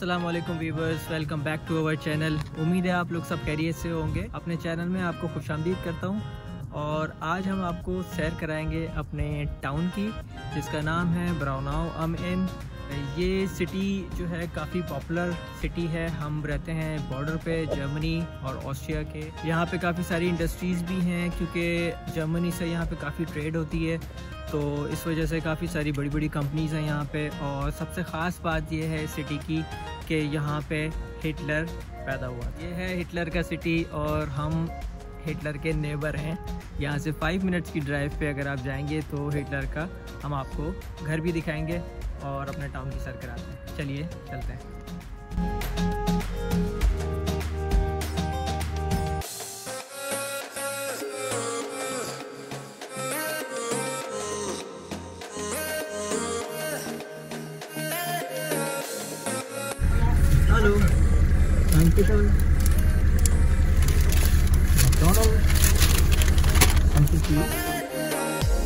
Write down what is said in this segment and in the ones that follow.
अस्सलाम वालेकुम viewers welcome back to our channel उम्मीद है आप लोग सब कैरियर से होंगे। अपने चैनल में आपको खुश करता हूँ। और आज हम आपको सैर कराएँगे अपने टाउन की, जिसका नाम है ब्राउनाओ अम इन ये सिटी जो है काफ़ी पॉपुलर सिटी है। हम रहते हैं बॉर्डर पे जर्मनी और ऑस्ट्रिया के। यहाँ पे काफ़ी सारी इंडस्ट्रीज़ भी हैं, क्योंकि जर्मनी से यहाँ पे काफ़ी ट्रेड होती है। तो इस वजह से काफ़ी सारी बड़ी बड़ी कंपनीज़ हैं यहाँ पे और सबसे ख़ास बात यह है सिटी की कि यहाँ पे हिटलर पैदा हुआ ये है हिटलर का सिटी और हम हिटलर के नेबर हैं। यहाँ से फाइव मिनट्स की ड्राइव पे अगर आप जाएँगे तो हिटलर का हम आपको घर भी दिखाएँगे और अपने टाउन की सर कराते हैं। चलिए, चलते हैं। Hello thank you sir McDonald's. Something to eat.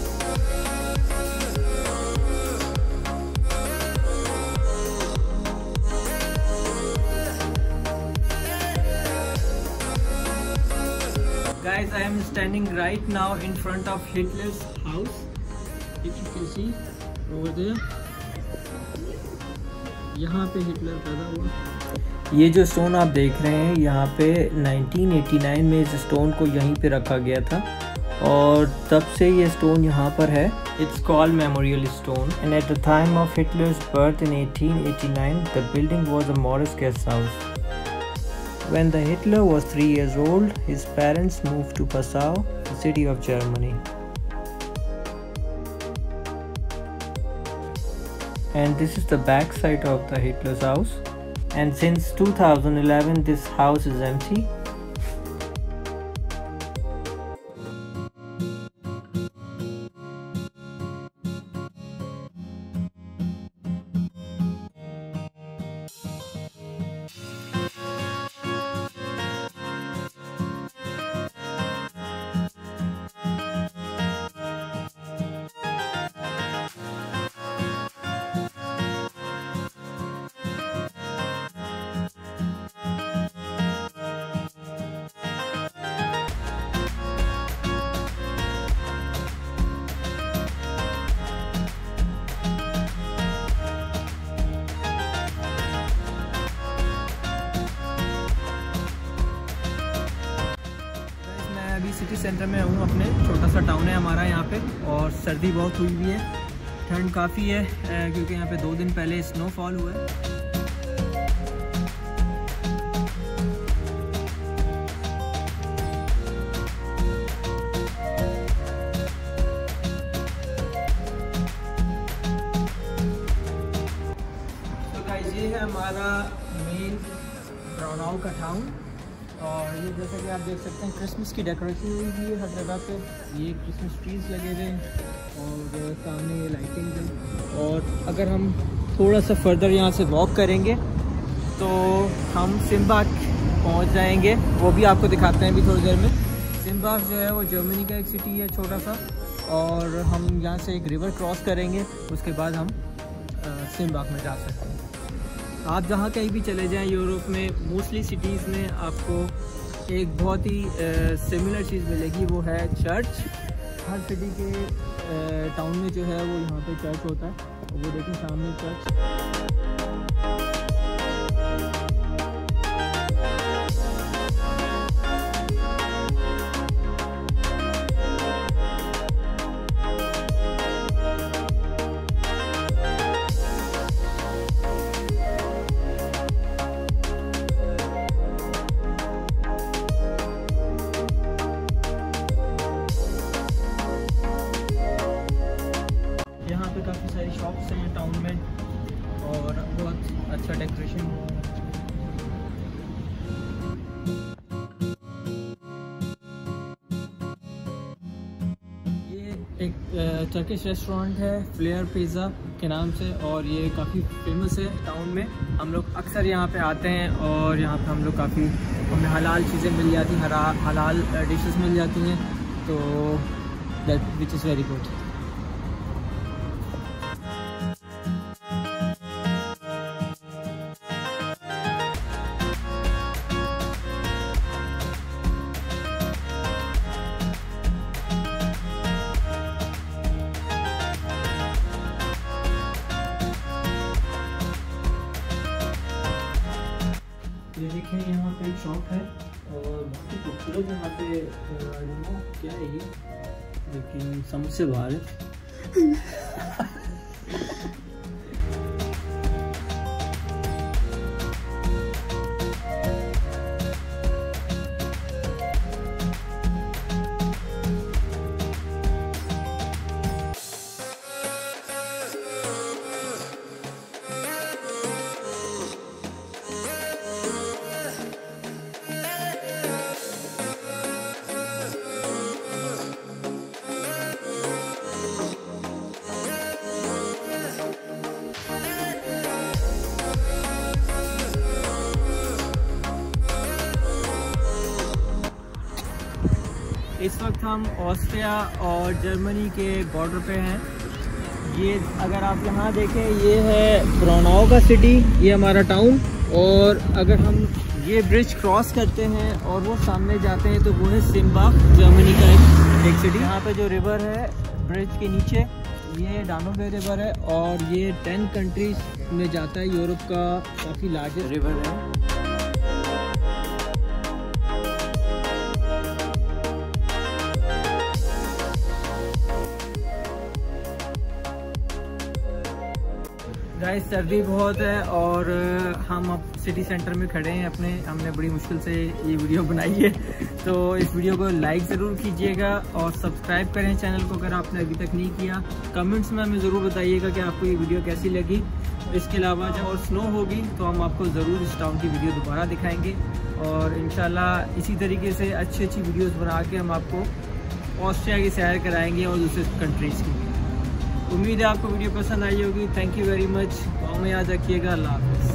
Guys, I am standing right now in front of Hitler's house. If you can see over there. यहाँ पे हिटलर पैदा हुआ ये जो स्टोन आप देख रहे हैं, यहाँ पे 1989 में इस स्टोन को यहीं पे रखा गया था। और तब से ये स्टोन यहाँ पर है। It's call memorial stone and at the time of Hitler's birth in 1889 the building was a Morris guest house when the Hitler was three years old his parents move to Passau city of Germany and this is the back side of the Hitler's house And since 2011, this house is empty. Centre में हूँ अपने। छोटा सा town है हमारा यहाँ पे और सर्दी बहुत हुई हुई है। ठंड काफ़ी है क्योंकि यहाँ पे दो दिन पहले स्नोफॉल हुआ है। ये है हमारा मेन ब्राउनाउ का टाउन और ये जैसा कि आप देख सकते हैं क्रिसमस की डेकोरेशन हुई हुई है हर जगह पे। ये क्रिसमस ट्रीज लगे हुए हैं और सामने ये लाइटिंग है। और अगर हम थोड़ा सा फर्दर यहाँ से वॉक करेंगे तो हम सिम्बाग पहुँच जाएँगे। वो भी आपको दिखाते हैं अभी थोड़ी देर में। सिम्बाग जो है वो जर्मनी का एक सिटी है छोटा सा। और हम यहाँ से एक रिवर क्रॉस करेंगे, उसके बाद हम सिम्बाग में जा सकते हैं। आप जहाँ कहीं भी चले जाएँ यूरोप में मोस्टली सिटीज़ में आपको एक बहुत ही सिमिलर चीज़ मिलेगी, वो है चर्च हर सिटी के टाउन में जो है वो यहाँ पे चर्च होता है। वो देखें सामने चर्च एक टर्किश रेस्टोरेंट है फ्लेयर पिज़्ज़ा के नाम से, और ये काफ़ी फ़ेमस है टाउन में। हम लोग अक्सर यहाँ पे आते हैं, और यहाँ पे हम लोग काफ़ी, हमें हलाल चीज़ें मिल जाती हैं हलाल डिशेस मिल जाती हैं तो that which is very good ये देखें, यहाँ पे एक शॉप है और बहुत ही खूबसूरत यहाँ पे क्या है ये? लेकिन समझ से बाहर है। इस वक्त हम ऑस्ट्रिया और जर्मनी के बॉर्डर पे हैं। ये अगर आप यहाँ देखें ये है ब्रोनाओ का सिटी ये हमारा टाउन। और अगर हम ये ब्रिज क्रॉस करते हैं और वो सामने जाते हैं तो वो है सिम्बा जर्मनी का एक, एक सिटी यहाँ पे जो रिवर है ब्रिज के नीचे ये डानोबे रिवर है और ये टेन कंट्रीज़ में जाता है यूरोप का काफ़ी लार्जेस्ट रिवर है। गाइस सर्दी बहुत है और हम अब सिटी सेंटर में खड़े हैं अपने। हमने बड़ी मुश्किल से ये वीडियो बनाई है। तो इस वीडियो को लाइक ज़रूर कीजिएगा और सब्सक्राइब करें चैनल को अगर आपने अभी तक नहीं किया। कमेंट्स में हमें ज़रूर बताइएगा कि आपको ये वीडियो कैसी लगी। इसके अलावा जब और स्नो होगी तो हम आपको ज़रूर इस टाउन की वीडियो दोबारा दिखाएँगे। और इन इसी तरीके से अच्छी अच्छी वीडियोज़ बना के हम आपको ऑस्ट्रिया की सैर कराएँगे और दूसरे कंट्रीज़ की। उम्मीद है आपको वीडियो पसंद आई होगी। थैंक यू वेरी मच गाँव में याद रखिएगा। अल्लाह हाफ़